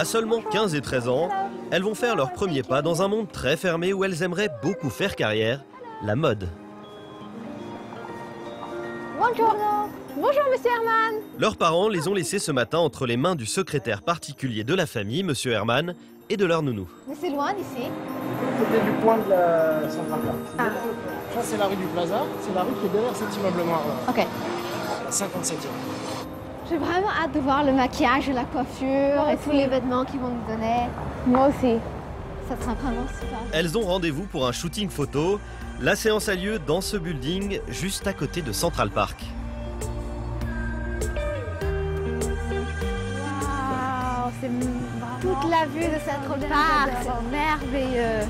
À seulement 15 et 13 ans, elles vont faire leur premier pas dans un monde très fermé où elles aimeraient beaucoup faire carrière, la mode. Bonjour. Bonjour, monsieur Herman. Leurs parents les ont laissés ce matin entre les mains du secrétaire particulier de la famille, monsieur Herman, et de leur nounou. Mais c'est loin d'ici. Côté du point de la Central Park. Ah. Ça, c'est la rue du Plaza. C'est la rue qui est derrière cet immeuble noir. là. Ok. La 57e. J'ai vraiment hâte de voir le maquillage et la coiffure et tous les vêtements qu'ils vont nous donner. Moi aussi. Ça sera vraiment super. Elles ont rendez-vous pour un shooting photo. La séance a lieu dans ce building, juste à côté de Central Park. Waouh, c'est toute la vue de Central Park, c'est merveilleux.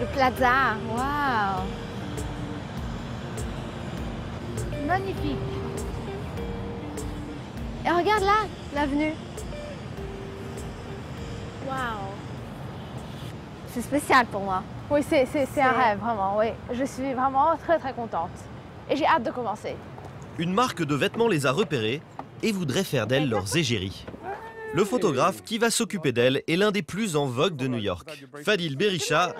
Le plaza, waouh. Magnifique. Et regarde là, l'avenue. Waouh. C'est spécial pour moi. Oui, c'est un rêve, vraiment, oui. Je suis vraiment très très contente. Et j'ai hâte de commencer. Une marque de vêtements les a repérées et voudrait faire d'elles leurs égéries. Le photographe qui va s'occuper d'elles est l'un des plus en vogue de New York. Fadil Berisha,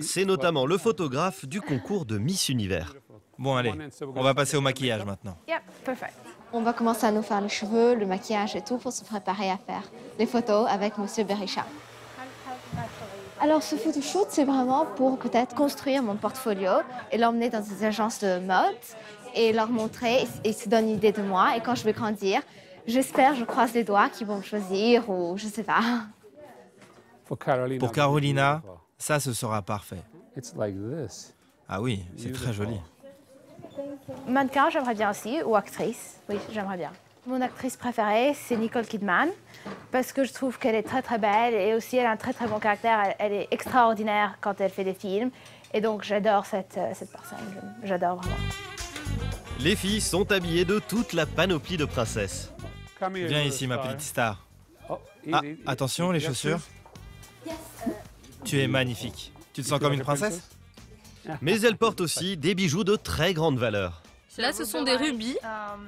c'est notamment le photographe du concours de Miss Univers. Bon, allez, on va passer au maquillage maintenant. Yep, perfect. On va commencer à nous faire les cheveux, le maquillage et tout pour se préparer à faire les photos avec Monsieur Berisha. Alors ce photoshoot, c'est vraiment pour peut-être construire mon portfolio et l'emmener dans des agences de mode et leur montrer et se donner une idée de moi. Et quand je vais grandir, j'espère, je croise les doigts qu'ils vont me choisir ou je sais pas. Pour Carolina, ça, ce sera parfait. It's like this. Ah oui, c'est très joli. Mannequin, j'aimerais bien aussi, ou actrice. Oui, j'aimerais bien. Mon actrice préférée, c'est Nicole Kidman, parce que je trouve qu'elle est très très belle et aussi elle a un très très bon caractère. Elle, elle est extraordinaire quand elle fait des films. Et donc j'adore cette, euh, cette personne. J'adore vraiment. Les filles sont habillées de toute la panoplie de princesses. Viens ici, ma petite star. Ah, attention, les chaussures. Tu es magnifique. Tu te sens comme une princesse? Mais elles portent aussi des bijoux de très grande valeur. Là, ce sont des rubis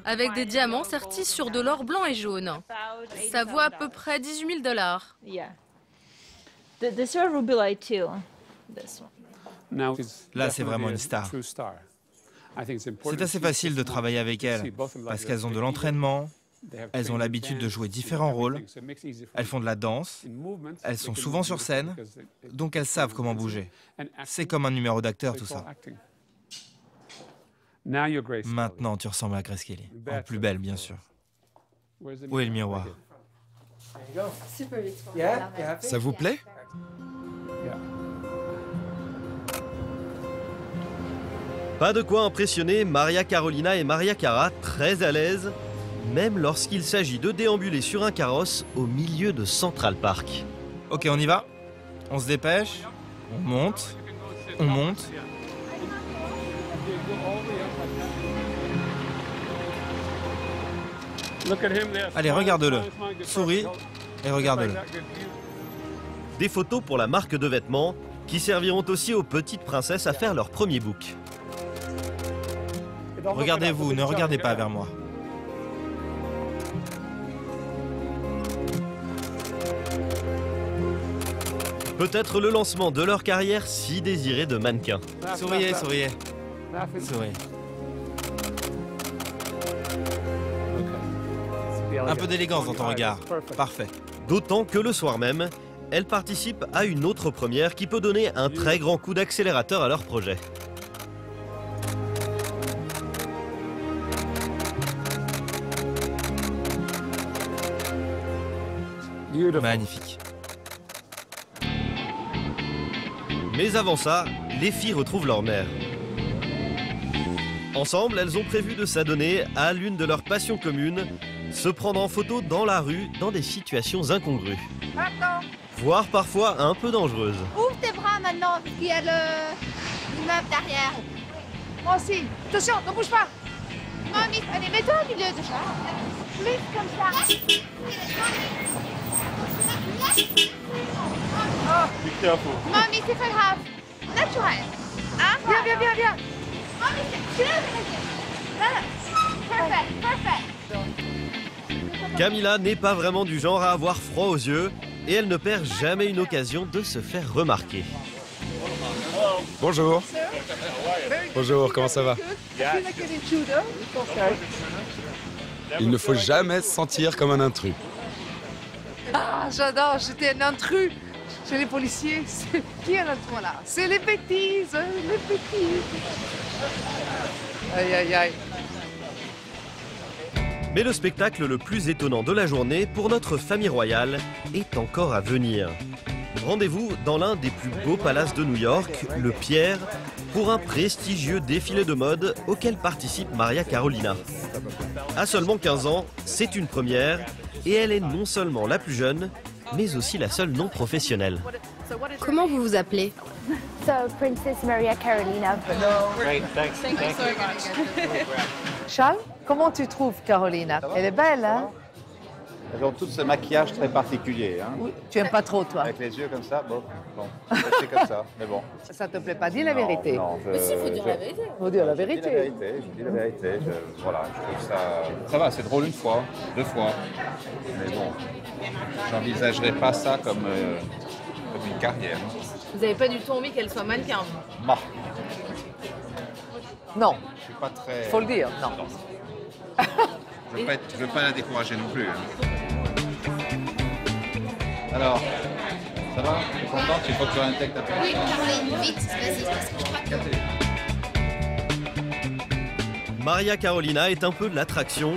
avec des diamants sertis sur de l'or blanc et jaune. Ça vaut à peu près 18 000 dollars. Là, c'est vraiment une star. C'est assez facile de travailler avec elles parce qu'elles ont de l'entraînement, elles ont l'habitude de jouer différents rôles, elles font de la danse, elles sont souvent sur scène, donc elles savent comment bouger. C'est comme un numéro d'acteur, tout ça. Maintenant, tu ressembles à Grace Kelly. En plus belle, bien sûr. Où est le miroir? Ça vous plaît? Pas de quoi impressionner Maria Carolina et Maria Cara, très à l'aise, même lorsqu'il s'agit de déambuler sur un carrosse au milieu de Central Park. Ok, on y va On se dépêche On monte On monte Allez, regarde-le. Souris et regarde-le. Des photos pour la marque de vêtements qui serviront aussi aux petites princesses à faire leur premier book. Regardez-vous, ne regardez pas vers moi. Peut-être le lancement de leur carrière si désirée de mannequin. Souriez, souriez. Souriez. Un peu d'élégance dans ton regard. Parfait. D'autant que le soir même, elles participent à une autre première qui peut donner un très grand coup d'accélérateur à leur projet. Magnifique. Mais avant ça, les filles retrouvent leur mère. Ensemble, elles ont prévu de s'adonner à l'une de leurs passions communes, se prendre en photo dans la rue dans des situations incongrues, voire parfois un peu dangereuses. Ouvre tes bras maintenant, parce qu'il y a le l'immeuble derrière. Moi aussi. Attention, ne bouge pas. Mamie, allez, mets-toi au milieu de ça. Plus comme ça. Mamie, c'est pas grave. Naturel. Hein? Viens, viens, viens, viens. Mamie, c'est... Là. Perfect, perfect. Camilla n'est pas vraiment du genre à avoir froid aux yeux et elle ne perd jamais une occasion de se faire remarquer. Bonjour. Bonjour, comment ça va? Il ne faut jamais se sentir comme un intrus. Ah, j'adore, j'étais un intrus chez les policiers. Qui est l'intrus là C'est les bêtises, les bêtises. Aïe, aïe, aïe. Mais le spectacle le plus étonnant de la journée pour notre famille royale est encore à venir. Rendez-vous dans l'un des plus beaux palaces de New York, le Pierre, pour un prestigieux défilé de mode auquel participe Maria Carolina. À seulement 15 ans, c'est une première et elle est non seulement la plus jeune, mais aussi la seule non professionnelle. Comment vous vous appelez So, Princess Maria Carolina. Great, thanks. Thank you so much. Charles, comment tu trouves Carolina? Elle est belle, hein? Elles ont tous ce maquillage très particulier. Hein? Oui. Tu aimes pas trop, toi? Avec les yeux comme ça, bon, bon c'est comme ça, mais bon. Ça te plaît pas Dis la vérité. Non, je, Mais si, il faut dire la vérité. Faut dire la Je dis vérité. la vérité, je dis la vérité. Je, voilà, je trouve ça... Ça va, c'est drôle une fois, deux fois. Mais bon, j'envisagerais pas ça comme, euh, comme une carrière. Vous n'avez pas du tout envie qu'elle soit mannequin vous? Bon, Non, je suis pas très... faut le dire, non. Je veux pas, être- je veux pas la décourager non plus. hein. Alors, ça va? Tu es contente Il faut que tu intègres ta Oui, Caroline, vite, vas-y, parce que je crois que... Maria Carolina est un peu l'attraction.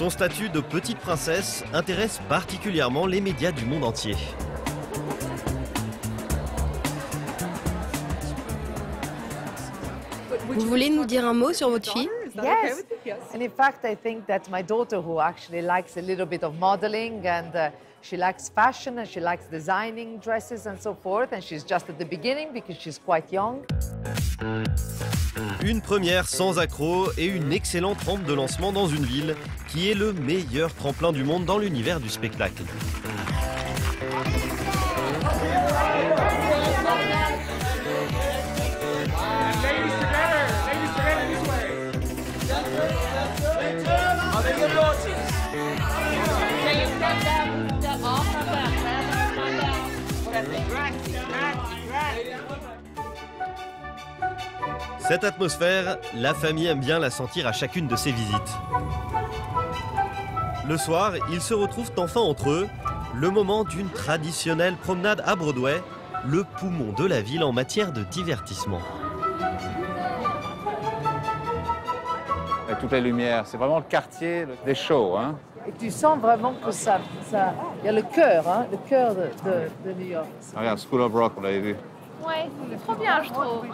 Son statut de petite princesse intéresse particulièrement les médias du monde entier. Vous voulez nous dire un mot sur votre fille? Yes. And in fact, I think that my daughter, who actually likes a little bit of modeling and uh, she likes fashion and she likes designing dresses and so forth, and she's just at the beginning because she's quite young. Une première sans accroc et une excellente rampe de lancement dans une ville qui est le meilleur tremplin du monde dans l'univers du spectacle. Cette atmosphère, la famille aime bien la sentir à chacune de ses visites. Le soir, ils se retrouvent enfin entre eux, le moment d'une traditionnelle promenade à Broadway, le poumon de la ville en matière de divertissement. Avec toutes les lumières, c'est vraiment le quartier des shows. Hein. Et tu sens vraiment que ça, ça, il y a le cœur, hein, le cœur de, de, de New York. Ah, Regarde, School of Rock, vous l'avez vu. Ouais, c'est trop bien, je trouve.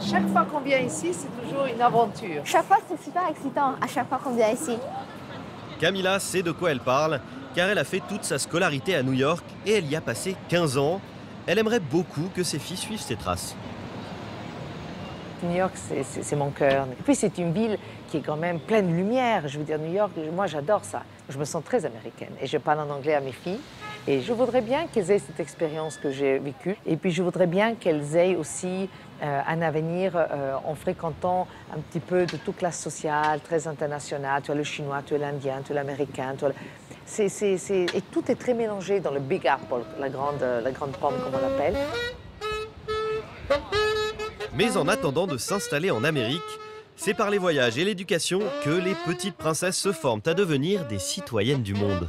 Chaque fois qu'on vient ici, c'est toujours une aventure. Chaque fois, c'est super excitant, à chaque fois qu'on vient ici. Camilla sait de quoi elle parle, car elle a fait toute sa scolarité à New York et elle y a passé 15 ans. Elle aimerait beaucoup que ses filles suivent ses traces. New York, c'est- mon cœur. Et puis, c'est une ville qui est quand même pleine de lumière. Je veux dire, New York, moi, j'adore ça. Je me sens très américaine. Et je parle en anglais à mes filles. Et je voudrais bien qu'elles aient cette expérience que j'ai vécue. Et puis, je voudrais bien qu'elles aient aussi euh, un avenir euh, en fréquentant un petit peu de toute classe sociale, très internationale. Tu as le chinois, tu as l'indien, tu as l'américain. Et tout est très mélangé dans le Big Apple, la grande, la grande pomme, comme on l'appelle. Mais en attendant de s'installer en Amérique, c'est par les voyages et l'éducation que les petites princesses se forment à devenir des citoyennes du monde.